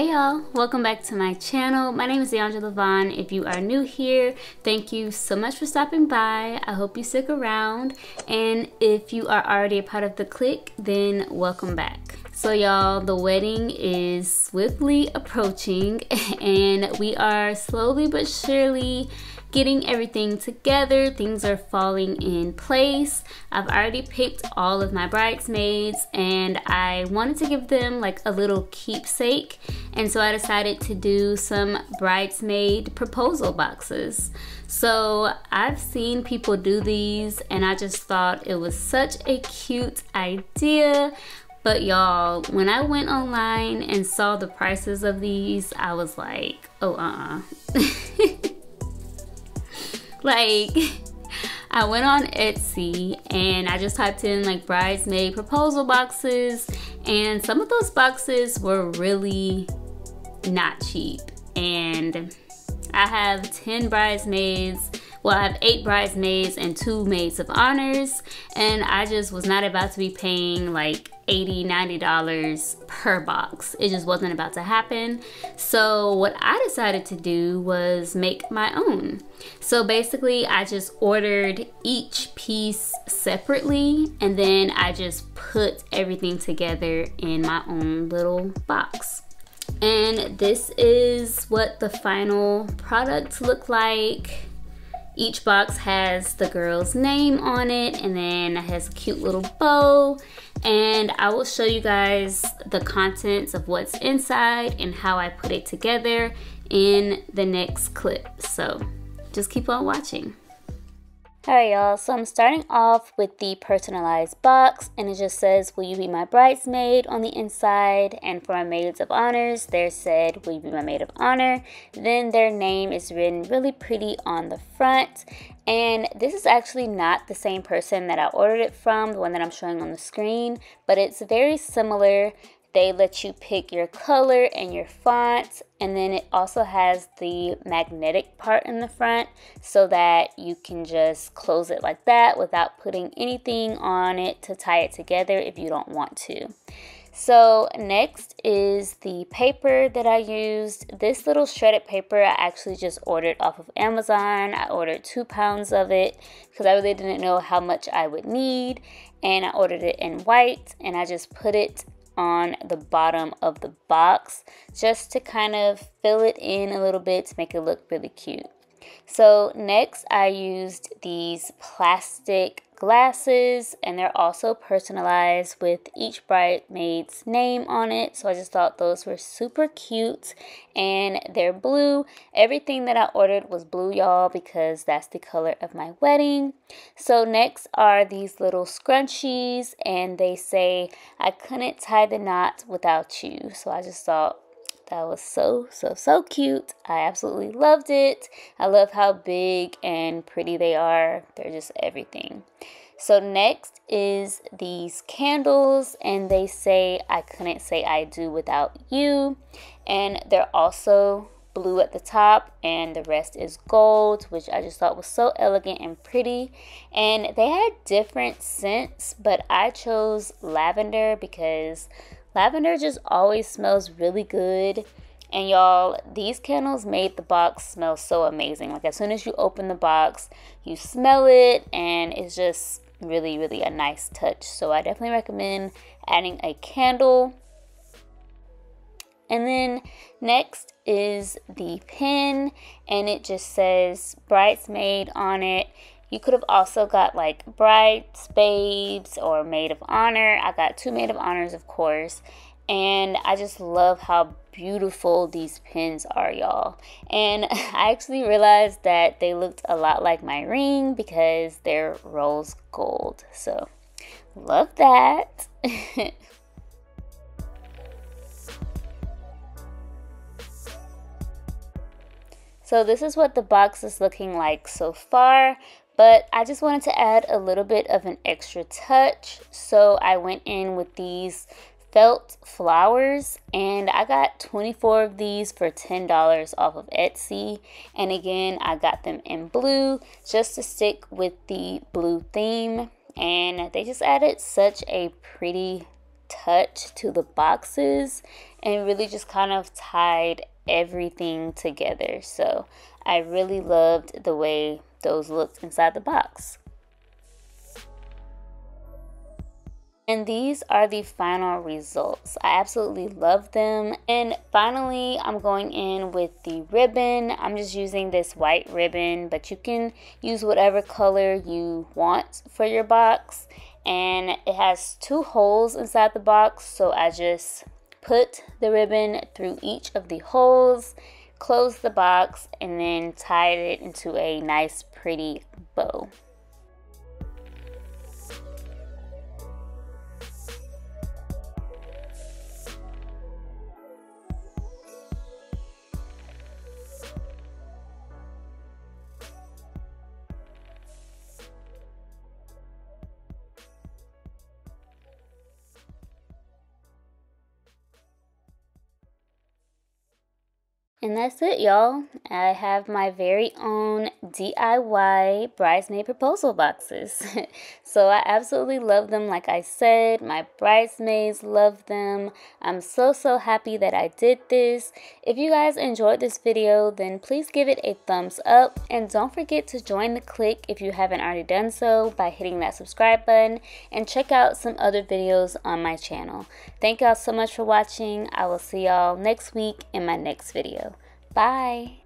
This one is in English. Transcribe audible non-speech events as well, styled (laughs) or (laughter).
y'all, welcome back to my channel. My name is Deondra Lavon. If you are new here, thank you so much for stopping by. I hope you stick around. And if you are already a part of the clique, then welcome back. So y'all, the wedding is swiftly approaching (laughs) and we are slowly but surely getting everything together. Things are falling in place. I've already picked all of my bridesmaids and I wanted to give them like a little keepsake. And so I decided to do some bridesmaid proposal boxes. So I've seen people do these and I just thought it was such a cute idea. But y'all, when I went online and saw the prices of these, I was like, oh, uh-uh. (laughs) (laughs) Like, (laughs) I went on Etsy and I just typed in like bridesmaid proposal boxes, and some of those boxes were really not cheap. And I have 10 bridesmaids well, I have eight bridesmaids and two maids of honors, and I just was not about to be paying like 80 $90 per box. It just wasn't about to happen. So, what I decided to do was make my own. So, basically, I just ordered each piece separately and then I just put everything together in my own little box. And this is what the final product looked like. Each box has the girl's name on it and then it has a cute little bow. And I will show you guys the contents of what's inside and how I put it together in the next clip. So just keep on watching. Alright y'all, so I'm starting off with the personalized box and it just says, will you be my bridesmaid on the inside? And for my maids of honors, there said, will you be my maid of honor? Then their name is written really pretty on the front. And this is actually not the same person that I ordered it from, the one that I'm showing on the screen, but it's very similar. They let you pick your color and your font, and then it also has the magnetic part in the front so that you can just close it like that without putting anything on it to tie it together if you don't want to. So next is the paper that I used. This little shredded paper I actually just ordered off of Amazon. I ordered two pounds of it because I really didn't know how much I would need. And I ordered it in white and I just put it on the bottom of the box just to kind of fill it in a little bit to make it look really cute. So next I used these plastic glasses and they're also personalized with each bridesmaid's name on it. So I just thought those were super cute and they're blue. Everything that I ordered was blue y'all because that's the color of my wedding. So next are these little scrunchies and they say I couldn't tie the knot without you. So I just thought that was so, so, so cute. I absolutely loved it. I love how big and pretty they are. They're just everything. So next is these candles and they say I couldn't say I do without you. And they're also blue at the top and the rest is gold which I just thought was so elegant and pretty and they had different scents but I chose lavender because Lavender just always smells really good. And y'all, these candles made the box smell so amazing. Like as soon as you open the box, you smell it and it's just really, really a nice touch. So I definitely recommend adding a candle. And then next is the pin and it just says bridesmaid on it you could have also got like bridesmaids or maid of honor. I got two maid of honors, of course. And I just love how beautiful these pins are, y'all. And (laughs) I actually realized that they looked a lot like my ring because they're rose gold. So, love that. (laughs) So this is what the box is looking like so far. But I just wanted to add a little bit of an extra touch. So I went in with these felt flowers and I got 24 of these for $10 off of Etsy and again I got them in blue just to stick with the blue theme and they just added such a pretty touch to the boxes and really just kind of tied everything together. So I really loved the way those looked inside the box. And these are the final results. I absolutely love them. And finally, I'm going in with the ribbon. I'm just using this white ribbon, but you can use whatever color you want for your box. And it has two holes inside the box, so I just put the ribbon through each of the holes, close the box, and then tied it into a nice pretty bow. And that's it, y'all. I have my very own DIY bridesmaid proposal boxes. (laughs) so I absolutely love them. Like I said, my bridesmaids love them. I'm so, so happy that I did this. If you guys enjoyed this video, then please give it a thumbs up. And don't forget to join the clique if you haven't already done so by hitting that subscribe button. And check out some other videos on my channel. Thank y'all so much for watching. I will see y'all next week in my next video. Bye.